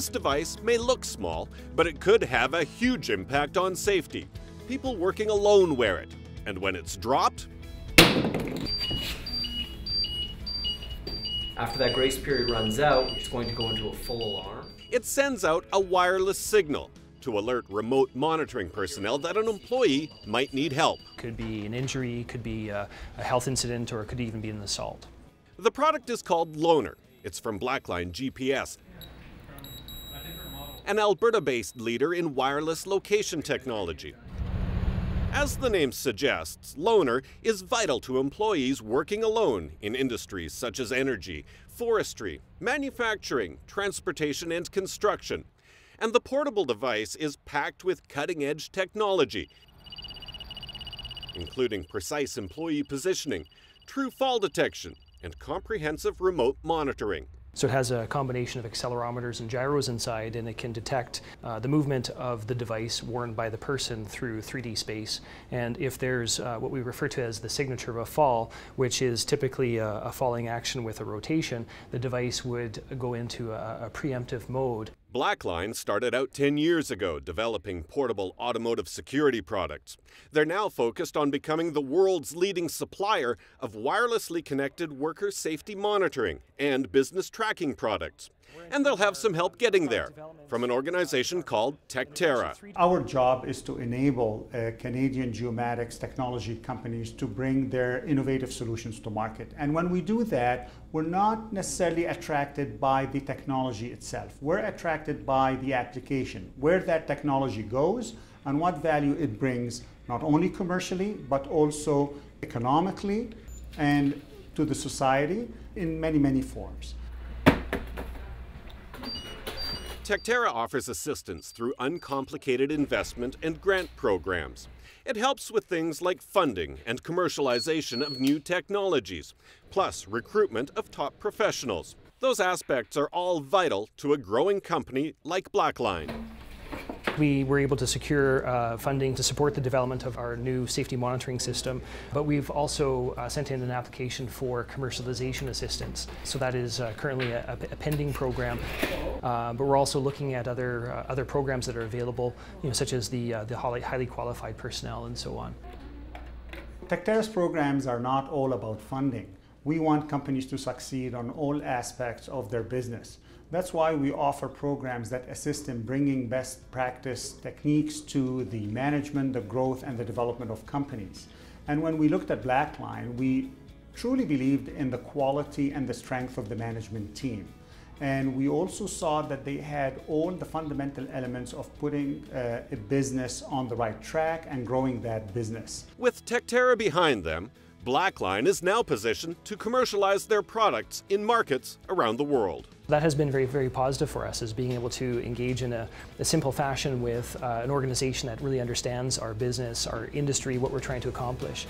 This device may look small, but it could have a huge impact on safety. People working alone wear it, and when it's dropped, After that grace period runs out, it's going to go into a full alarm. it sends out a wireless signal to alert remote monitoring personnel that an employee might need help. Could be an injury, could be a, a health incident, or it could even be an assault. The product is called Loner. It's from Blackline GPS, an Alberta based leader in wireless location technology. As the name suggests, Loner is vital to employees working alone in industries such as energy, forestry, manufacturing, transportation, and construction. And the portable device is packed with cutting edge technology, including precise employee positioning, true fall detection, and comprehensive remote monitoring. So it has a combination of accelerometers and gyros inside, and it can detect uh, the movement of the device worn by the person through 3D space. And if there's uh, what we refer to as the signature of a fall, which is typically a, a falling action with a rotation, the device would go into a, a preemptive mode Blackline started out 10 years ago developing portable automotive security products. They're now focused on becoming the world's leading supplier of wirelessly connected worker safety monitoring and business tracking products. And they'll have some help getting there from an organization called Tecterra. Our job is to enable uh, Canadian geomatics technology companies to bring their innovative solutions to market. And when we do that, we're not necessarily attracted by the technology itself. We're attracted by the application, where that technology goes and what value it brings, not only commercially, but also economically and to the society in many, many forms. Tecterra offers assistance through uncomplicated investment and grant programs. It helps with things like funding and commercialization of new technologies, plus recruitment of top professionals. Those aspects are all vital to a growing company like Blackline. We were able to secure uh, funding to support the development of our new safety monitoring system, but we've also uh, sent in an application for commercialization assistance. So that is uh, currently a, a, pending program, uh, but we're also looking at other uh, other programs that are available, you know, such as the uh, the highly, qualified personnel and so on. Tecterra's programs are not all about funding. We want companies to succeed on all aspects of their business. That's why we offer programs that assist in bringing best practice techniques to the management, the growth, and the development of companies. And when we looked at Blackline, we truly believed in the quality and the strength of the management team. And we also saw that they had all the fundamental elements of putting uh, a business on the right track and growing that business. With Tecterra behind them, Blackline is now positioned to commercialize their products in markets around the world. That has been very, very positive for us, is being able to engage in a, a simple fashion with uh, an organization that really understands our business, our industry, what we're trying to accomplish.